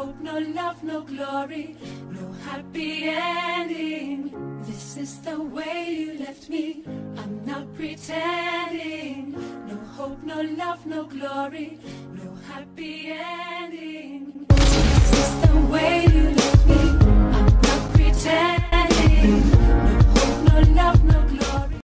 hope, no love, no glory, no happy ending. This is the way you left me. I'm not pretending. No hope, no love, no glory, no happy ending.